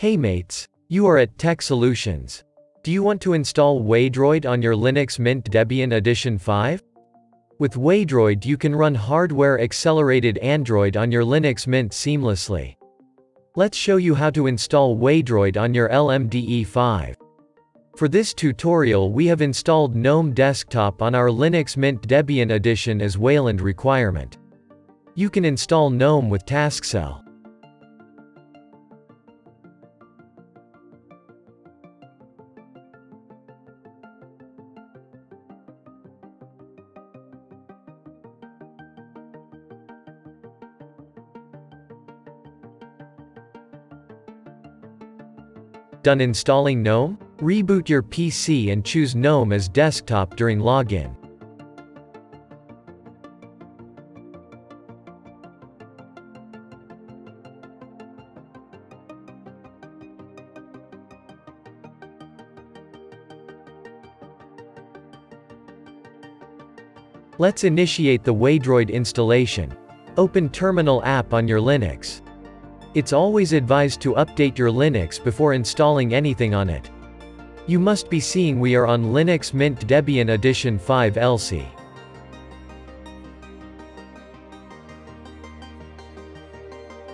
Hey mates, you are at Tech Solutions. Do you want to install Waydroid on your Linux Mint Debian Edition 5? With Waydroid you can run hardware-accelerated Android on your Linux Mint seamlessly. Let's show you how to install Waydroid on your LMDE 5. For this tutorial we have installed GNOME Desktop on our Linux Mint Debian Edition as Wayland requirement. You can install GNOME with tasksel. Done installing GNOME? Reboot your PC and choose GNOME as desktop during login. Let's initiate the Waydroid installation. Open Terminal app on your Linux. It's always advised to update your Linux before installing anything on it. You must be seeing we are on Linux Mint Debian Edition 5 Elsie.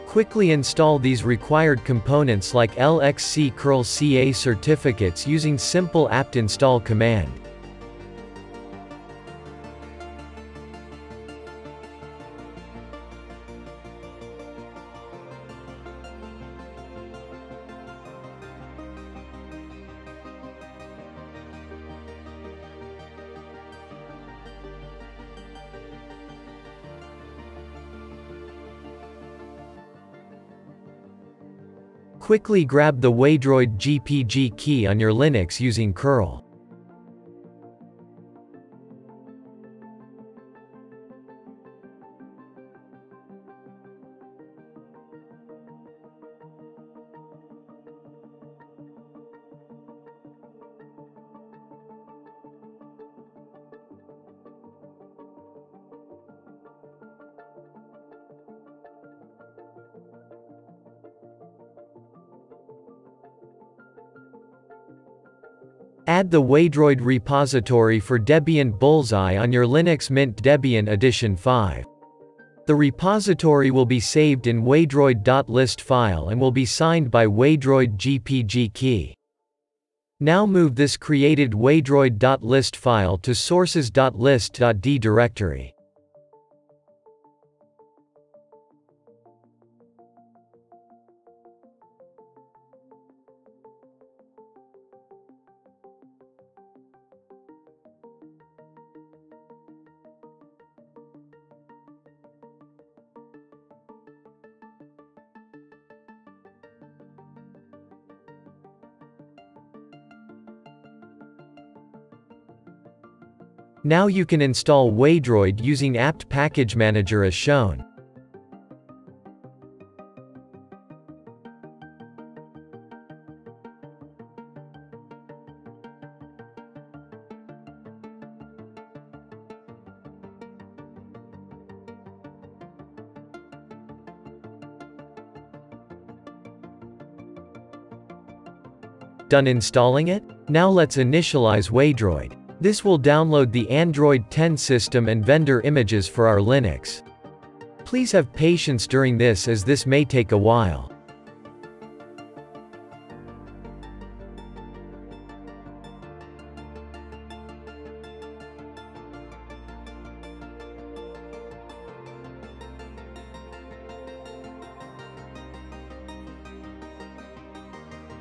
Quickly install these required components like LXC curl CA certificates using simple apt install command. Quickly grab the Waydroid GPG key on your Linux using curl. Add the Waydroid repository for Debian Bullseye on your Linux Mint Debian Edition 5. The repository will be saved in waydroid.list file and will be signed by Waydroid GPG key. Now move this created waydroid.list file to sources.list.d directory. Now you can install Waydroid using apt package manager as shown. Done installing it? Now let's initialize Waydroid. This will download the Android 10 system and vendor images for our Linux. Please have patience during this as this may take a while.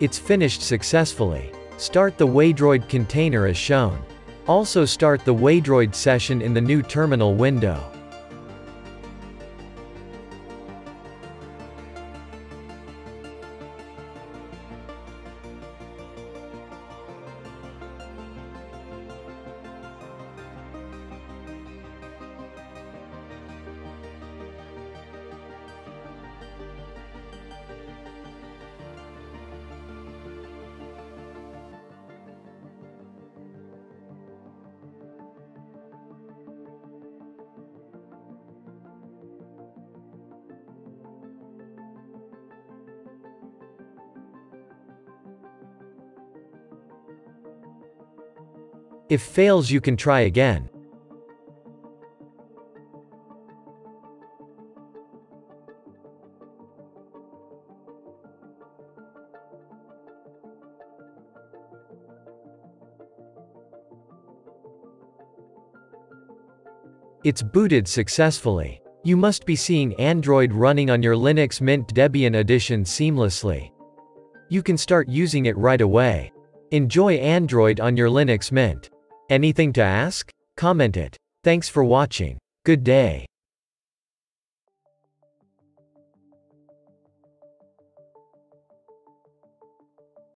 It's finished successfully. Start the Waydroid container as shown. Also start the Waydroid session in the new terminal window. If fails you can try again. It's booted successfully. You must be seeing Android running on your Linux Mint Debian edition seamlessly. You can start using it right away. Enjoy Android on your Linux Mint. Anything to ask? Comment it. Thanks for watching. Good day.